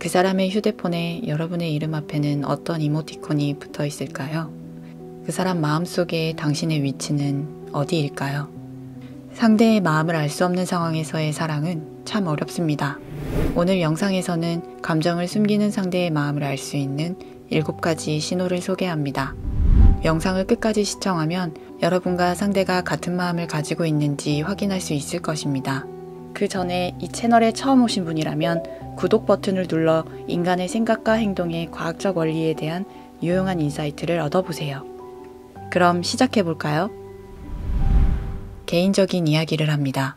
그 사람의 휴대폰에 여러분의 이름 앞에는 어떤 이모티콘이 붙어 있을까요? 그 사람 마음속에 당신의 위치는 어디일까요? 상대의 마음을 알 수 없는 상황에서의 사랑은 참 어렵습니다. 오늘 영상에서는 감정을 숨기는 상대의 마음을 알 수 있는 7가지 신호를 소개합니다. 영상을 끝까지 시청하면 여러분과 상대가 같은 마음을 가지고 있는지 확인할 수 있을 것입니다. 그 전에 이 채널에 처음 오신 분이라면 구독 버튼을 눌러 인간의 생각과 행동의 과학적 원리에 대한 유용한 insight를 얻어보세요. 그럼 시작해 볼까요? 개인적인 이야기를 합니다.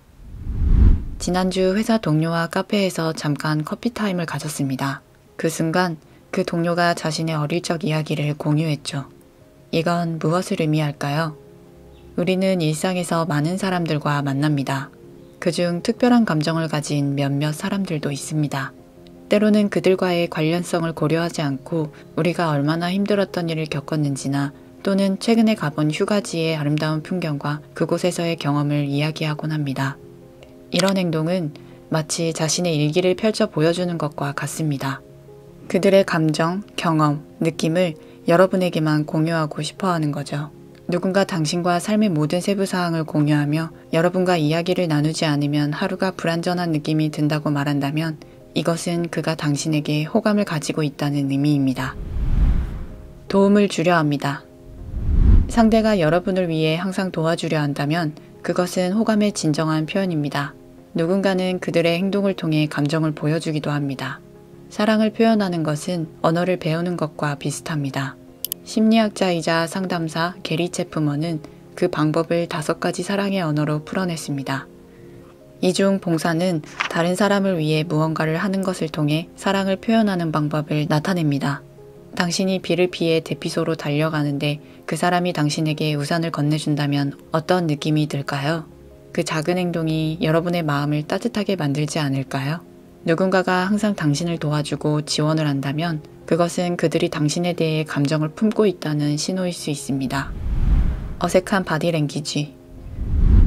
지난주 회사 동료와 카페에서 잠깐 커피 타임을 가졌습니다. 그 순간 그 동료가 자신의 어릴 적 이야기를 공유했죠. 이건 무엇을 의미할까요? 우리는 일상에서 많은 사람들과 만납니다. 그중 특별한 감정을 가진 몇몇 사람들도 있습니다. 때로는 그들과의 관련성을 고려하지 않고 우리가 얼마나 힘들었던 일을 겪었는지나 또는 최근에 가본 휴가지의 아름다운 풍경과 그곳에서의 경험을 이야기하곤 합니다. 이런 행동은 마치 자신의 일기를 펼쳐 보여주는 것과 같습니다. 그들의 감정, 경험, 느낌을 여러분에게만 공유하고 싶어 하는 거죠. 누군가 당신과 삶의 모든 세부 사항을 공유하며 여러분과 이야기를 나누지 않으면 하루가 불안전한 느낌이 든다고 말한다면 이것은 그가 당신에게 호감을 가지고 있다는 의미입니다. 도움을 주려 합니다. 상대가 여러분을 위해 항상 도와주려 한다면 그것은 호감의 진정한 표현입니다. 누군가는 그들의 행동을 통해 감정을 보여주기도 합니다. 사랑을 표현하는 것은 언어를 배우는 것과 비슷합니다. 심리학자이자 상담사 게리 체프먼은 그 방법을 다섯 가지 사랑의 언어로 풀어냈습니다. 이중 봉사는 다른 사람을 위해 무언가를 하는 것을 통해 사랑을 표현하는 방법을 나타냅니다. 당신이 비를 피해 대피소로 달려가는데 그 사람이 당신에게 우산을 건네준다면 어떤 느낌이 들까요? 그 작은 행동이 여러분의 마음을 따뜻하게 만들지 않을까요? 누군가가 항상 당신을 도와주고 지원을 한다면 그것은 그들이 당신에 대해 감정을 품고 있다는 신호일 수 있습니다. 어색한 바디랭귀지.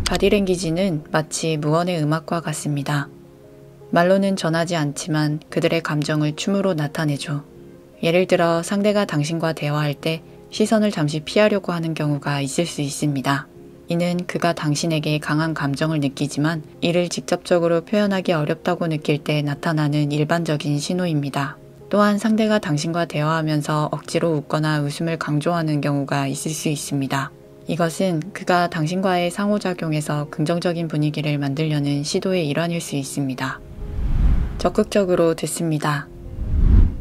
바디랭귀지는 마치 무언의 음악과 같습니다. 말로는 전하지 않지만 그들의 감정을 춤으로 나타내죠. 예를 들어 상대가 당신과 대화할 때 시선을 잠시 피하려고 하는 경우가 있을 수 있습니다. 이는 그가 당신에게 강한 감정을 느끼지만 이를 직접적으로 표현하기 어렵다고 느낄 때 나타나는 일반적인 신호입니다. 또한 상대가 당신과 대화하면서 억지로 웃거나 웃음을 강조하는 경우가 있을 수 있습니다. 이것은 그가 당신과의 상호작용에서 긍정적인 분위기를 만들려는 시도의 일환일 수 있습니다. 적극적으로 듣습니다.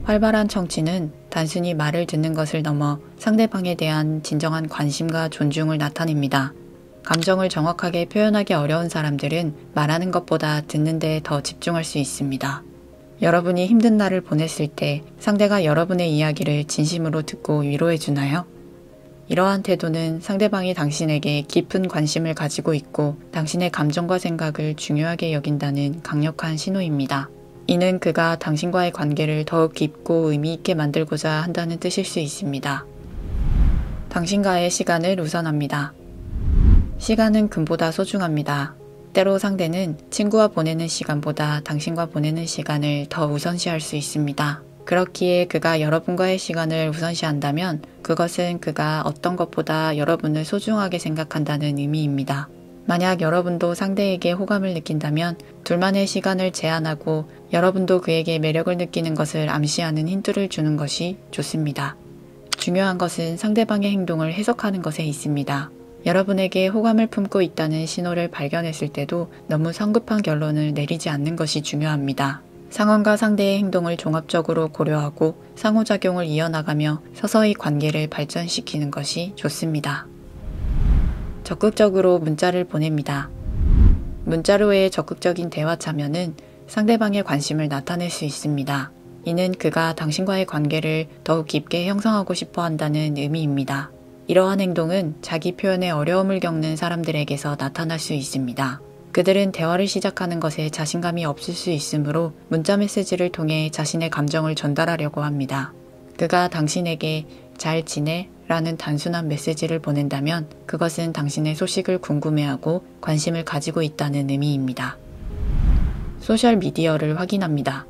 활발한 청취는 단순히 말을 듣는 것을 넘어 상대방에 대한 진정한 관심과 존중을 나타냅니다. 감정을 정확하게 표현하기 어려운 사람들은 말하는 것보다 듣는 데 더 집중할 수 있습니다. 여러분이 힘든 날을 보냈을 때 상대가 여러분의 이야기를 진심으로 듣고 위로해 주나요? 이러한 태도는 상대방이 당신에게 깊은 관심을 가지고 있고 당신의 감정과 생각을 중요하게 여긴다는 강력한 신호입니다. 이는 그가 당신과의 관계를 더욱 깊고 의미 있게 만들고자 한다는 뜻일 수 있습니다. 당신과의 시간을 우선합니다. 시간은 금보다 소중합니다. 때로 상대는 친구와 보내는 시간보다 당신과 보내는 시간을 더 우선시할 수 있습니다. 그렇기에 그가 여러분과의 시간을 우선시한다면 그것은 그가 어떤 것보다 여러분을 소중하게 생각한다는 의미입니다. 만약 여러분도 상대에게 호감을 느낀다면 둘만의 시간을 제한하고 여러분도 그에게 매력을 느끼는 것을 암시하는 힌트를 주는 것이 좋습니다. 중요한 것은 상대방의 행동을 해석하는 것에 있습니다. 여러분에게 호감을 품고 있다는 신호를 발견했을 때도 너무 성급한 결론을 내리지 않는 것이 중요합니다. 상황과 상대의 행동을 종합적으로 고려하고 상호작용을 이어나가며 서서히 관계를 발전시키는 것이 좋습니다. 적극적으로 문자를 보냅니다. 문자로의 적극적인 대화 참여는 상대방의 관심을 나타낼 수 있습니다. 이는 그가 당신과의 관계를 더욱 깊게 형성하고 싶어 한다는 의미입니다. 이러한 행동은 자기 표현에 어려움을 겪는 사람들에게서 나타날 수 있습니다. 그들은 대화를 시작하는 것에 자신감이 없을 수 있으므로 문자 메시지를 통해 자신의 감정을 전달하려고 합니다. 그가 당신에게 잘 지내? 라는 단순한 메시지를 보낸다면 그것은 당신의 소식을 궁금해하고 관심을 가지고 있다는 의미입니다. 소셜미디어를 확인합니다.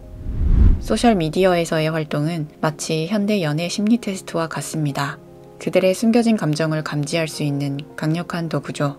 소셜미디어에서의 활동은 마치 현대 연애 심리 테스트와 같습니다. 그들의 숨겨진 감정을 감지할 수 있는 강력한 도구죠.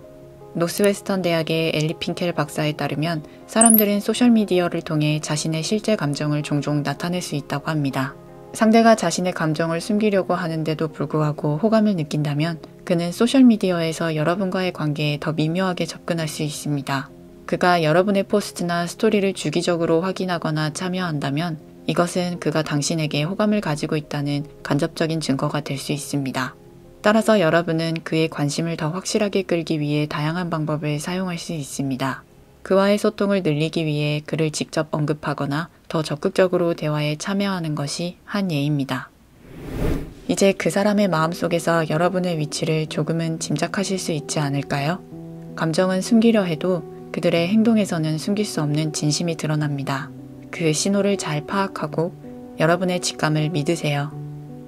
노스웨스턴 대학의 엘리 핑켈 박사에 따르면 사람들은 소셜미디어를 통해 자신의 실제 감정을 종종 나타낼 수 있다고 합니다. 상대가 자신의 감정을 숨기려고 하는데도 불구하고 호감을 느낀다면 그는 소셜미디어에서 여러분과의 관계에 더 미묘하게 접근할 수 있습니다. 그가 여러분의 포스트나 스토리를 주기적으로 확인하거나 참여한다면 이것은 그가 당신에게 호감을 가지고 있다는 간접적인 증거가 될 수 있습니다. 따라서 여러분은 그의 관심을 더 확실하게 끌기 위해 다양한 방법을 사용할 수 있습니다. 그와의 소통을 늘리기 위해 그를 직접 언급하거나 더 적극적으로 대화에 참여하는 것이 한 예입니다. 이제 그 사람의 마음속에서 여러분의 위치를 조금은 짐작하실 수 있지 않을까요? 감정은 숨기려 해도 그들의 행동에서는 숨길 수 없는 진심이 드러납니다. 그 신호를 잘 파악하고 여러분의 직감을 믿으세요.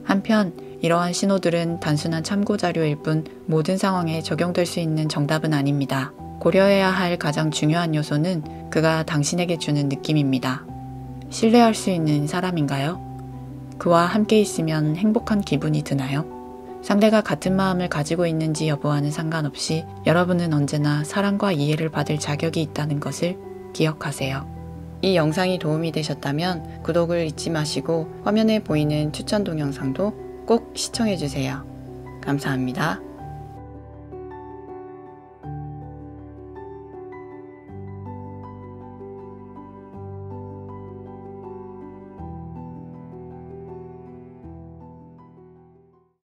한편 이러한 신호들은 단순한 참고 자료일 뿐 모든 상황에 적용될 수 있는 정답은 아닙니다. 고려해야 할 가장 중요한 요소는 그가 당신에게 주는 느낌입니다. 신뢰할 수 있는 사람인가요? 그와 함께 있으면 행복한 기분이 드나요? 상대가 같은 마음을 가지고 있는지 여부와는 상관없이 여러분은 언제나 사랑과 이해를 받을 자격이 있다는 것을 기억하세요. 이 영상이 도움이 되셨다면 구독을 잊지 마시고 화면에 보이는 추천 동영상도 꼭 시청해주세요. 감사합니다.